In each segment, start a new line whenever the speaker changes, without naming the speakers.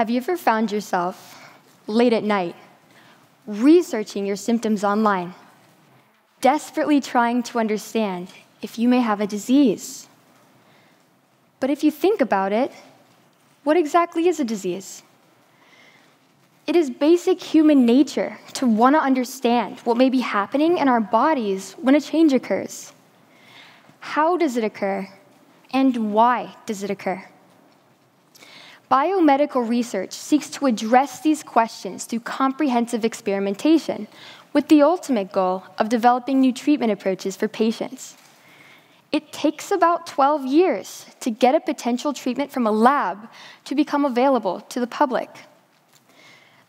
Have you ever found yourself late at night researching your symptoms online, desperately trying to understand if you may have a disease? But if you think about it, what exactly is a disease? It is basic human nature to want to understand what may be happening in our bodies when a change occurs. How does it occur? And why does it occur? Biomedical research seeks to address these questions through comprehensive experimentation, with the ultimate goal of developing new treatment approaches for patients. It takes about 12 years to get a potential treatment from a lab to become available to the public.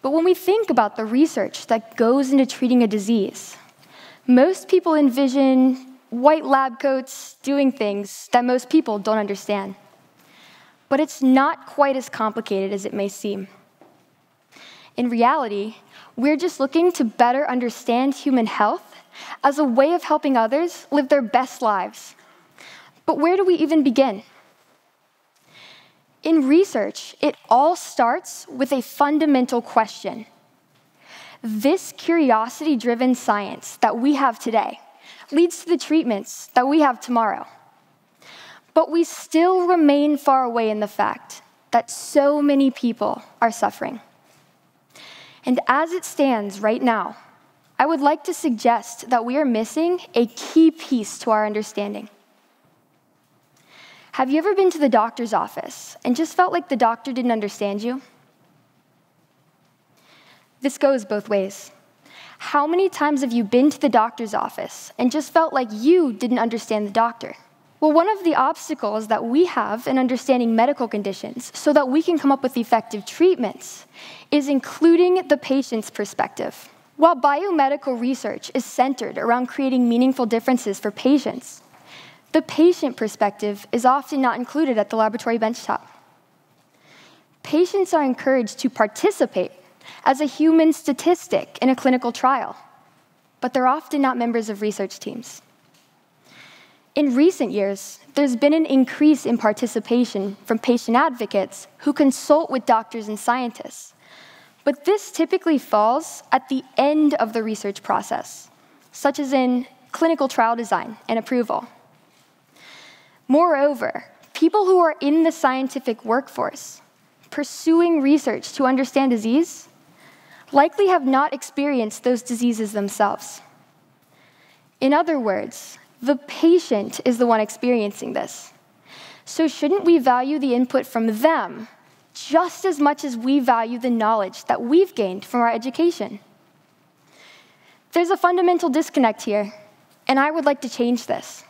But when we think about the research that goes into treating a disease, most people envision white lab coats doing things that most people don't understand but it's not quite as complicated as it may seem. In reality, we're just looking to better understand human health as a way of helping others live their best lives. But where do we even begin? In research, it all starts with a fundamental question. This curiosity driven science that we have today leads to the treatments that we have tomorrow. But we still remain far away in the fact that so many people are suffering. And as it stands right now, I would like to suggest that we are missing a key piece to our understanding. Have you ever been to the doctor's office and just felt like the doctor didn't understand you? This goes both ways. How many times have you been to the doctor's office and just felt like you didn't understand the doctor? Well, one of the obstacles that we have in understanding medical conditions so that we can come up with effective treatments is including the patient's perspective. While biomedical research is centered around creating meaningful differences for patients, the patient perspective is often not included at the laboratory benchtop. Patients are encouraged to participate as a human statistic in a clinical trial, but they're often not members of research teams. In recent years, there's been an increase in participation from patient advocates who consult with doctors and scientists. But this typically falls at the end of the research process, such as in clinical trial design and approval. Moreover, people who are in the scientific workforce pursuing research to understand disease likely have not experienced those diseases themselves. In other words, the patient is the one experiencing this. So, shouldn't we value the input from them just as much as we value the knowledge that we've gained from our education? There's a fundamental disconnect here, and I would like to change this.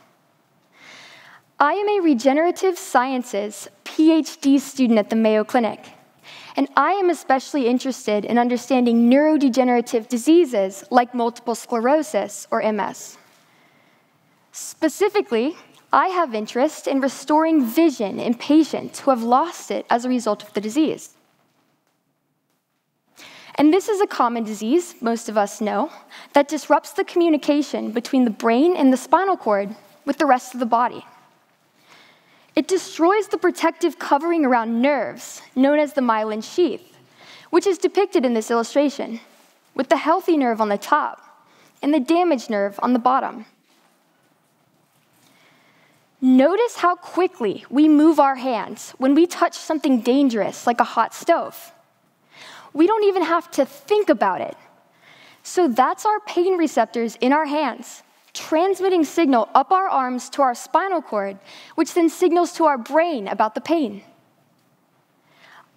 I am a regenerative sciences PhD student at the Mayo Clinic, and I am especially interested in understanding neurodegenerative diseases like multiple sclerosis or MS. Specifically, I have interest in restoring vision in patients who have lost it as a result of the disease. And this is a common disease, most of us know, that disrupts the communication between the brain and the spinal cord with the rest of the body. It destroys the protective covering around nerves, known as the myelin sheath, which is depicted in this illustration, with the healthy nerve on the top and the damaged nerve on the bottom. Notice how quickly we move our hands when we touch something dangerous like a hot stove. We don't even have to think about it. So that's our pain receptors in our hands, transmitting signal up our arms to our spinal cord, which then signals to our brain about the pain.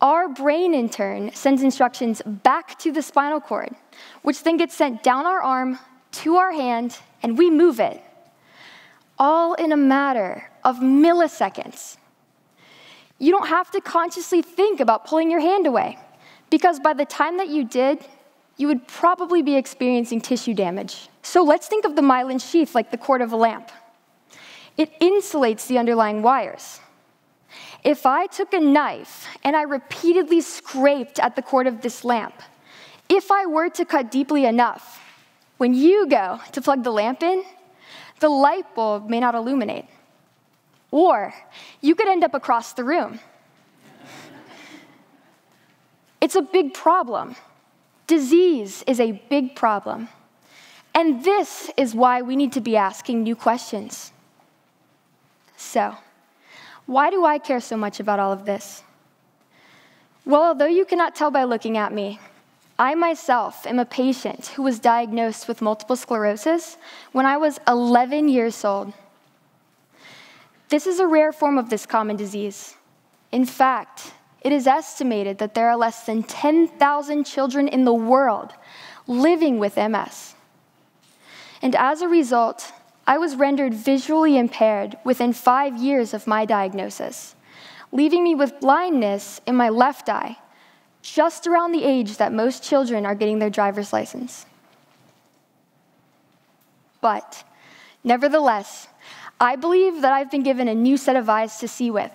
Our brain, in turn, sends instructions back to the spinal cord, which then gets sent down our arm to our hand, and we move it all in a matter of milliseconds. You don't have to consciously think about pulling your hand away, because by the time that you did, you would probably be experiencing tissue damage. So let's think of the myelin sheath like the cord of a lamp. It insulates the underlying wires. If I took a knife and I repeatedly scraped at the cord of this lamp, if I were to cut deeply enough, when you go to plug the lamp in, the light bulb may not illuminate. Or you could end up across the room. It's a big problem. Disease is a big problem. And this is why we need to be asking new questions. So, why do I care so much about all of this? Well, although you cannot tell by looking at me, I myself am a patient who was diagnosed with multiple sclerosis when I was 11 years old. This is a rare form of this common disease. In fact, it is estimated that there are less than 10,000 children in the world living with MS. And as a result, I was rendered visually impaired within five years of my diagnosis, leaving me with blindness in my left eye just around the age that most children are getting their driver's license. But, nevertheless, I believe that I've been given a new set of eyes to see with.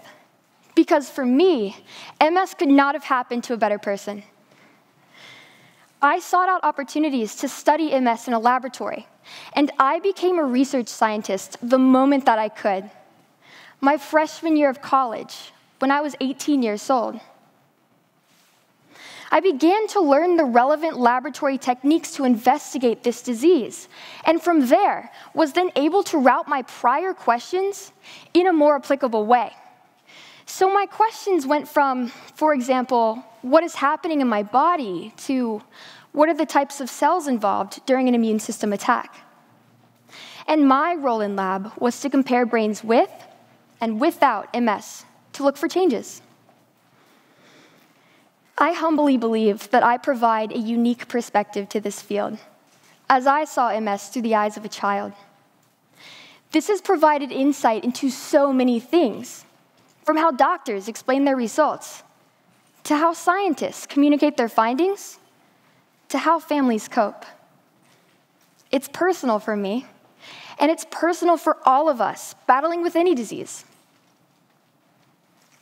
Because for me, MS could not have happened to a better person. I sought out opportunities to study MS in a laboratory, and I became a research scientist the moment that I could. My freshman year of college, when I was 18 years old. I began to learn the relevant laboratory techniques to investigate this disease, and from there was then able to route my prior questions in a more applicable way. So my questions went from, for example, what is happening in my body to what are the types of cells involved during an immune system attack? And my role in lab was to compare brains with and without MS to look for changes. I humbly believe that I provide a unique perspective to this field, as I saw MS through the eyes of a child. This has provided insight into so many things, from how doctors explain their results, to how scientists communicate their findings, to how families cope. It's personal for me, and it's personal for all of us battling with any disease.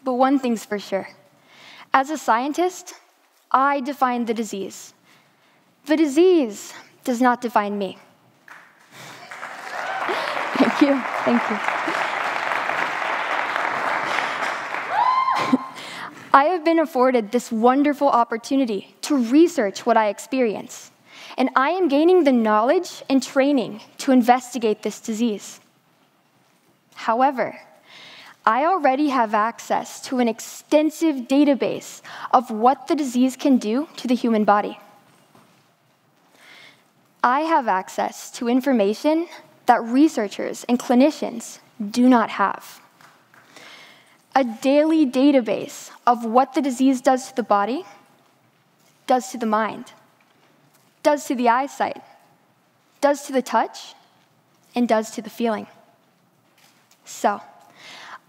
But one thing's for sure as a scientist, I define the disease. The disease does not define me. Thank you. Thank you. I have been afforded this wonderful opportunity to research what I experience, and I am gaining the knowledge and training to investigate this disease. However, I already have access to an extensive database of what the disease can do to the human body. I have access to information that researchers and clinicians do not have. A daily database of what the disease does to the body, does to the mind, does to the eyesight, does to the touch, and does to the feeling. So,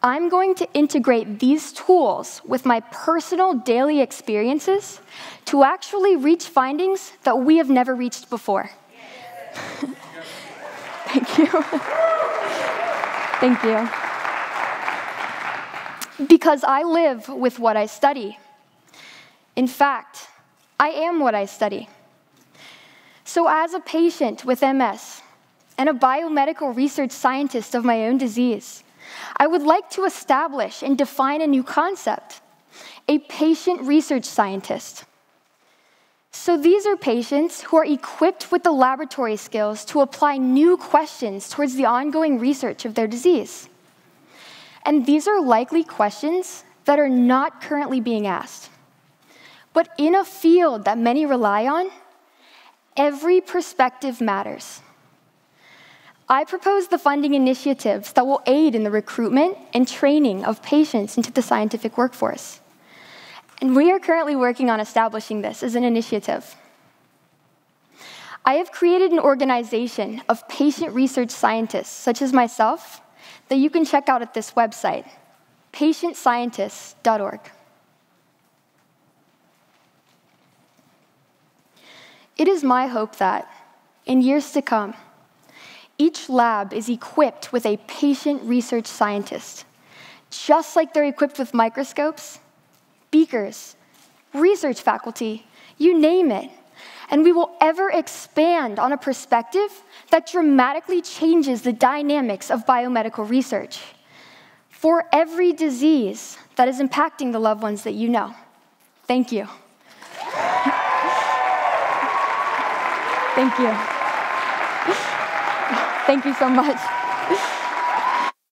I'm going to integrate these tools with my personal daily experiences to actually reach findings that we have never reached before. Thank you. Thank you. Because I live with what I study. In fact, I am what I study. So, as a patient with MS and a biomedical research scientist of my own disease, I would like to establish and define a new concept a patient research scientist. So these are patients who are equipped with the laboratory skills to apply new questions towards the ongoing research of their disease. And these are likely questions that are not currently being asked. But in a field that many rely on, every perspective matters. I propose the funding initiatives that will aid in the recruitment and training of patients into the scientific workforce. And we are currently working on establishing this as an initiative. I have created an organization of patient research scientists, such as myself, that you can check out at this website, patientscientists.org. It is my hope that, in years to come, each lab is equipped with a patient research scientist. Just like they're equipped with microscopes, beakers, research faculty, you name it. And we will ever expand on a perspective that dramatically changes the dynamics of biomedical research for every disease that is impacting the loved ones that you know. Thank you. Thank you. Thank you so much.